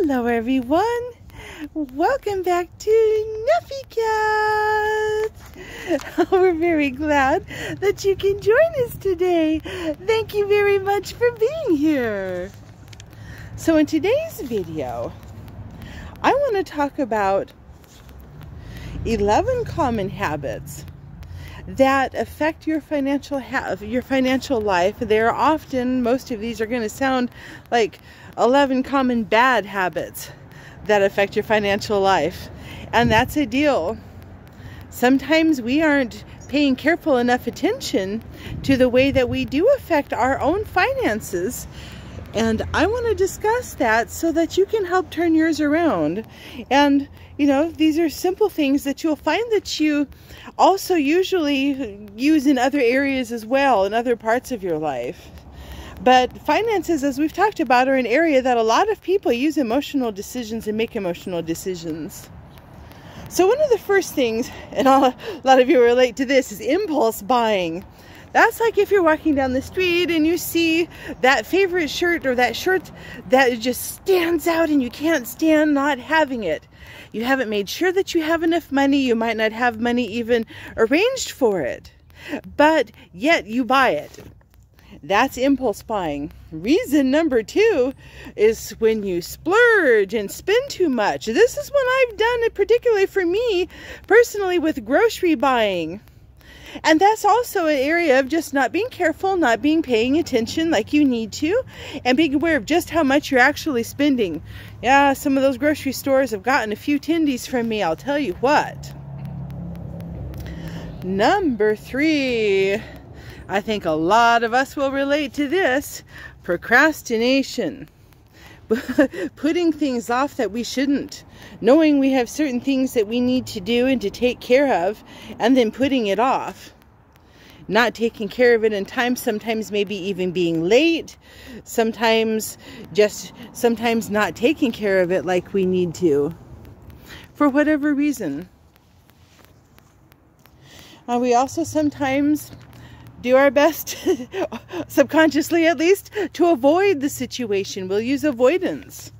Hello, everyone. Welcome back to Neffy Cat. We're very glad that you can join us today. Thank you very much for being here. So in today's video, I want to talk about 11 common habits that affect your financial your financial life. They're often most of these are going to sound like 11 common bad habits that affect your financial life. And that's a deal. Sometimes we aren't paying careful enough attention to the way that we do affect our own finances. And I want to discuss that so that you can help turn yours around. And, you know, these are simple things that you'll find that you also usually use in other areas as well, in other parts of your life. But finances, as we've talked about, are an area that a lot of people use emotional decisions and make emotional decisions. So, one of the first things, and a lot of you relate to this, is impulse buying. That's like if you're walking down the street and you see that favorite shirt or that shirt that just stands out and you can't stand not having it. You haven't made sure that you have enough money. You might not have money even arranged for it. But yet you buy it. That's impulse buying. Reason number two is when you splurge and spend too much. This is what I've done, it, particularly for me personally, with grocery buying. And that's also an area of just not being careful, not being paying attention like you need to, and being aware of just how much you're actually spending. Yeah, some of those grocery stores have gotten a few tendies from me, I'll tell you what. Number three. I think a lot of us will relate to this procrastination. Putting things off that we shouldn't, knowing we have certain things that we need to do and to take care of, and then putting it off. Not taking care of it in time, sometimes maybe even being late, sometimes just sometimes not taking care of it like we need to, for whatever reason. Uh, we also sometimes do our best, subconsciously at least, to avoid the situation. We'll use avoidance.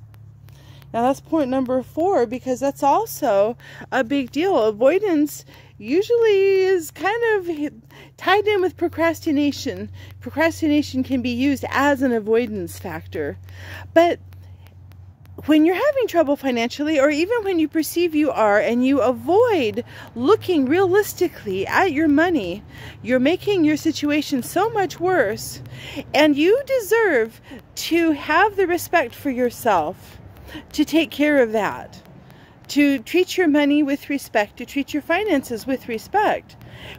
Now, that's point number four because that's also a big deal. Avoidance usually is kind of tied in with procrastination. Procrastination can be used as an avoidance factor. But when you're having trouble financially, or even when you perceive you are, and you avoid looking realistically at your money, you're making your situation so much worse. And you deserve to have the respect for yourself to take care of that, to treat your money with respect, to treat your finances with respect.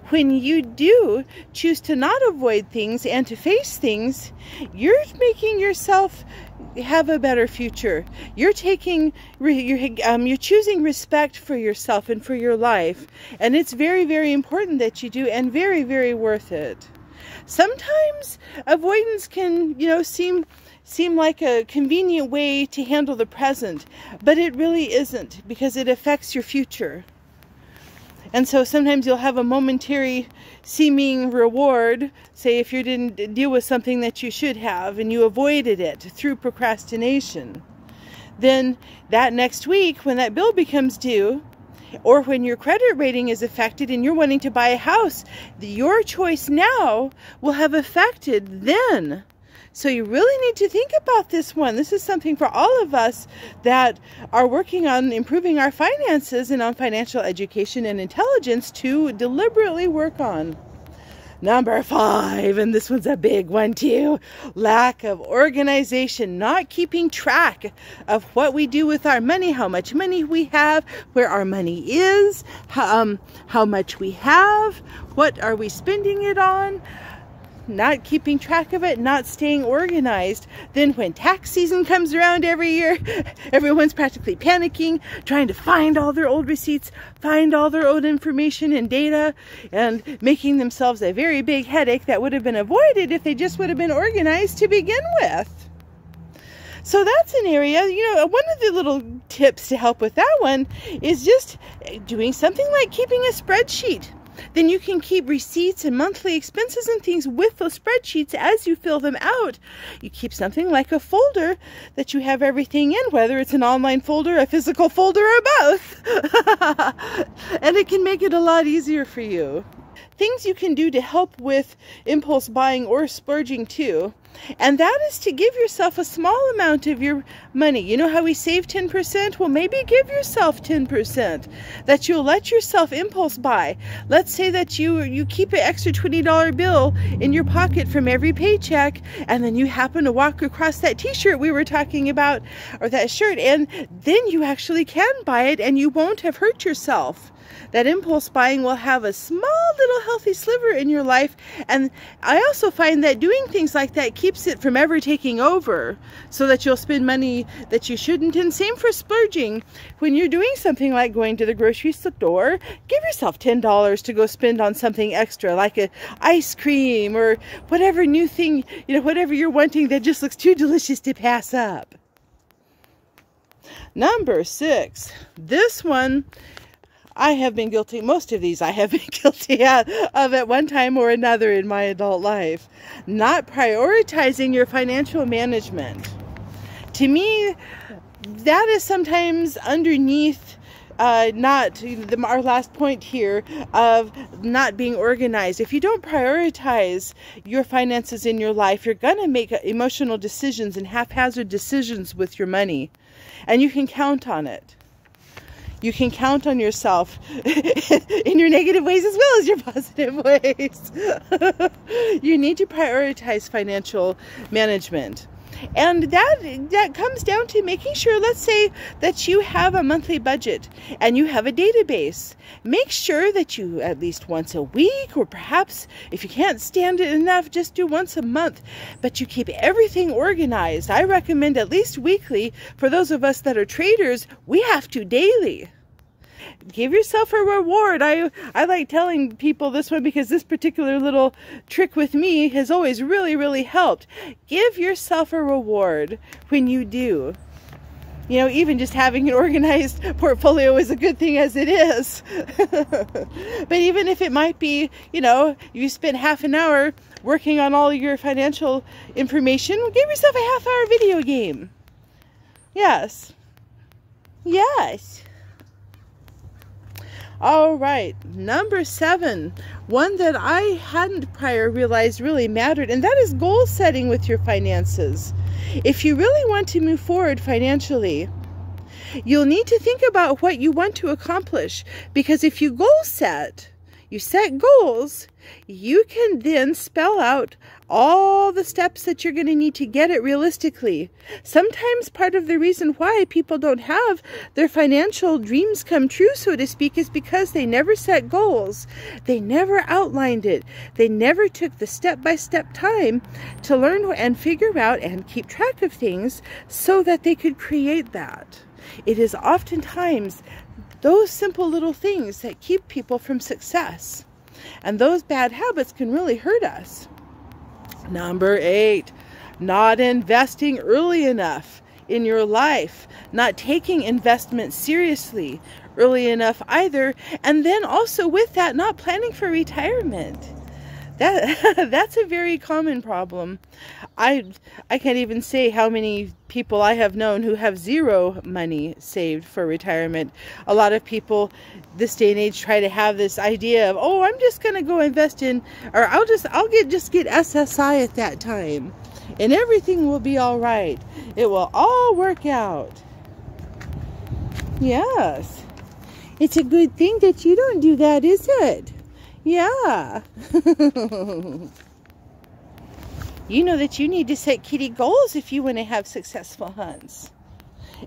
When you do choose to not avoid things and to face things, you're making yourself have a better future. You're taking, you're, um, you're choosing respect for yourself and for your life. And it's very, very important that you do and very, very worth it. Sometimes avoidance can, you know, seem seem like a convenient way to handle the present, but it really isn't because it affects your future. And so sometimes you'll have a momentary seeming reward, say if you didn't deal with something that you should have and you avoided it through procrastination. Then that next week, when that bill becomes due, or when your credit rating is affected and you're wanting to buy a house, your choice now will have affected then so you really need to think about this one. This is something for all of us that are working on improving our finances and on financial education and intelligence to deliberately work on. Number five, and this one's a big one too lack of organization, not keeping track of what we do with our money, how much money we have, where our money is, how, um, how much we have, what are we spending it on not keeping track of it, not staying organized. Then when tax season comes around every year, everyone's practically panicking, trying to find all their old receipts, find all their old information and data, and making themselves a very big headache that would have been avoided if they just would have been organized to begin with. So that's an area, you know, one of the little tips to help with that one is just doing something like keeping a spreadsheet then you can keep receipts and monthly expenses and things with those spreadsheets as you fill them out. You keep something like a folder that you have everything in, whether it's an online folder, a physical folder, or both. and it can make it a lot easier for you. Things you can do to help with impulse buying or splurging too and that is to give yourself a small amount of your money. You know how we save 10%? Well, maybe give yourself 10% that you'll let yourself impulse buy. Let's say that you you keep an extra $20 bill in your pocket from every paycheck and then you happen to walk across that t-shirt we were talking about or that shirt and then you actually can buy it and you won't have hurt yourself that impulse buying will have a small little healthy sliver in your life. And I also find that doing things like that keeps it from ever taking over so that you'll spend money that you shouldn't. And same for splurging. When you're doing something like going to the grocery store, give yourself $10 to go spend on something extra like a ice cream or whatever new thing, you know, whatever you're wanting that just looks too delicious to pass up. Number six, this one I have been guilty, most of these I have been guilty of at one time or another in my adult life. Not prioritizing your financial management. To me, that is sometimes underneath uh, not the, our last point here of not being organized. If you don't prioritize your finances in your life, you're going to make emotional decisions and haphazard decisions with your money, and you can count on it. You can count on yourself in your negative ways as well as your positive ways. you need to prioritize financial management. And that that comes down to making sure let's say that you have a monthly budget and you have a database. Make sure that you at least once a week or perhaps if you can't stand it enough just do once a month, but you keep everything organized. I recommend at least weekly. For those of us that are traders, we have to daily give yourself a reward. I I like telling people this one because this particular little trick with me has always really really helped. Give yourself a reward when you do. You know, even just having an organized portfolio is a good thing as it is. but even if it might be, you know, you spent half an hour working on all your financial information, give yourself a half hour video game. Yes. Yes. All right, number seven, one that I hadn't prior realized really mattered, and that is goal setting with your finances. If you really want to move forward financially, you'll need to think about what you want to accomplish because if you goal set, you set goals, you can then spell out all the steps that you're going to need to get it realistically. Sometimes part of the reason why people don't have their financial dreams come true, so to speak, is because they never set goals. They never outlined it. They never took the step by step time to learn and figure out and keep track of things so that they could create that. It is oftentimes those simple little things that keep people from success. And those bad habits can really hurt us. Number eight, not investing early enough in your life, not taking investment seriously early enough either, and then also with that, not planning for retirement. That that's a very common problem. I I can't even say how many people I have known who have zero money saved for retirement. A lot of people this day and age try to have this idea of, "Oh, I'm just going to go invest in or I'll just I'll get just get SSI at that time and everything will be all right. It will all work out." Yes. It's a good thing that you don't do that, is it? Yeah. you know that you need to set kitty goals if you want to have successful hunts.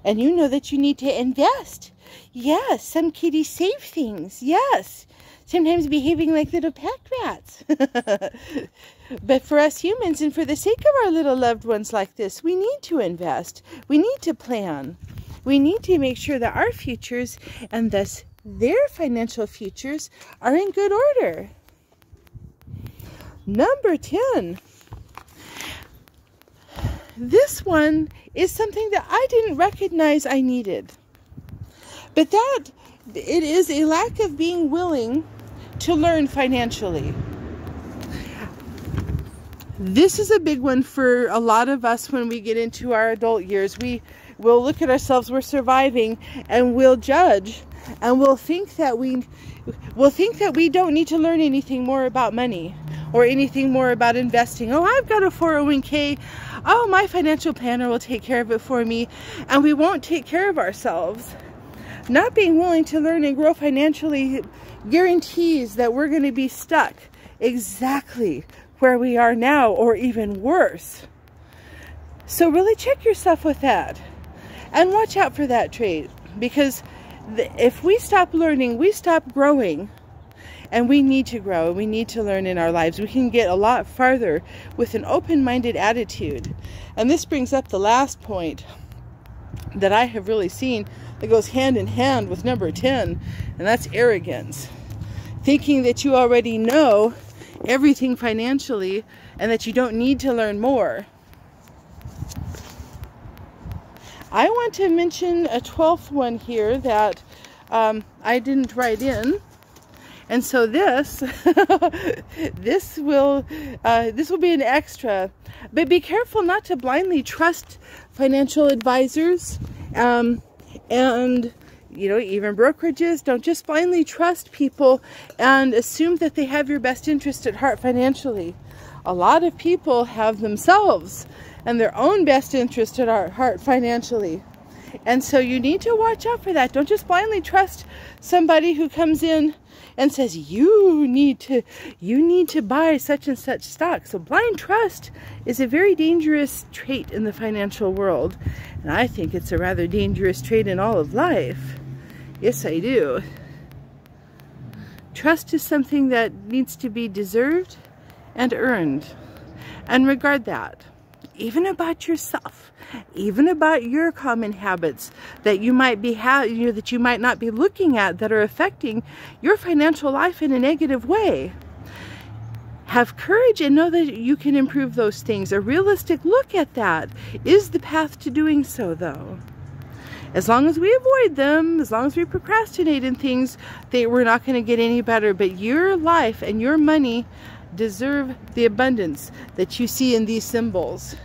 And you know that you need to invest. Yes, some kitties save things. Yes. Sometimes behaving like little pack rats. but for us humans and for the sake of our little loved ones like this, we need to invest. We need to plan. We need to make sure that our futures and thus their financial futures are in good order. Number 10. This one is something that I didn't recognize I needed. But that it is a lack of being willing to learn financially. This is a big one for a lot of us when we get into our adult years. We will look at ourselves, we're surviving, and we'll judge and we'll think that we will think that we don't need to learn anything more about money or anything more about investing. Oh, I've got a 401k. Oh, my financial planner will take care of it for me. And we won't take care of ourselves. Not being willing to learn and grow financially guarantees that we're going to be stuck exactly where we are now or even worse. So really check yourself with that and watch out for that trait because if we stop learning, we stop growing. And we need to grow. and We need to learn in our lives. We can get a lot farther with an open minded attitude. And this brings up the last point that I have really seen that goes hand in hand with number 10, and that's arrogance. Thinking that you already know everything financially and that you don't need to learn more. I want to mention a 12th one here that um, I didn't write in. And so this, this will, uh, this will be an extra. But be careful not to blindly trust financial advisors, um, and you know, even brokerages. Don't just blindly trust people and assume that they have your best interest at heart financially. A lot of people have themselves and their own best interest at heart financially. And so you need to watch out for that. Don't just blindly trust somebody who comes in and says you need to you need to buy such and such stock. So blind trust is a very dangerous trait in the financial world. And I think it's a rather dangerous trait in all of life. Yes, I do. Trust is something that needs to be deserved and earned. And regard that even about yourself, even about your common habits that you might be you know, that you might not be looking at that are affecting your financial life in a negative way. Have courage and know that you can improve those things. A realistic look at that is the path to doing so, though. As long as we avoid them, as long as we procrastinate in things, they, we're not going to get any better. But your life and your money deserve the abundance that you see in these symbols.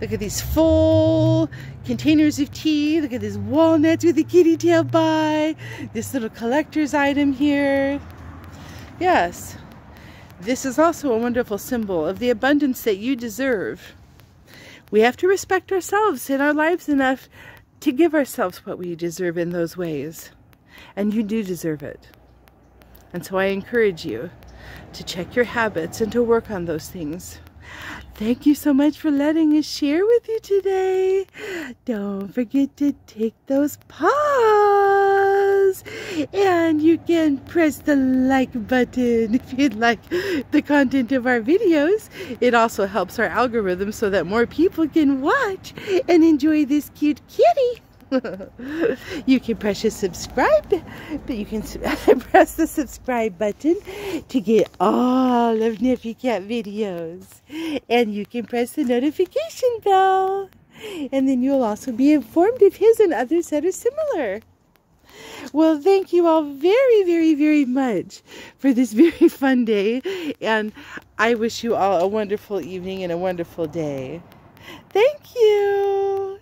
Look at these full containers of tea. Look at these walnuts with the kitty tail by. This little collector's item here. Yes, this is also a wonderful symbol of the abundance that you deserve. We have to respect ourselves in our lives enough to give ourselves what we deserve in those ways. And you do deserve it. And so I encourage you to check your habits and to work on those things. Thank you so much for letting us share with you today. Don't forget to take those paws. And you can press the like button if you'd like the content of our videos. It also helps our algorithm so that more people can watch and enjoy this cute kitty. you can press the subscribe, but you can press the subscribe button to get all of Neffy Cat videos. And you can press the notification bell. And then you'll also be informed of his and others that are similar. Well, thank you all very, very, very much for this very fun day. And I wish you all a wonderful evening and a wonderful day. Thank you.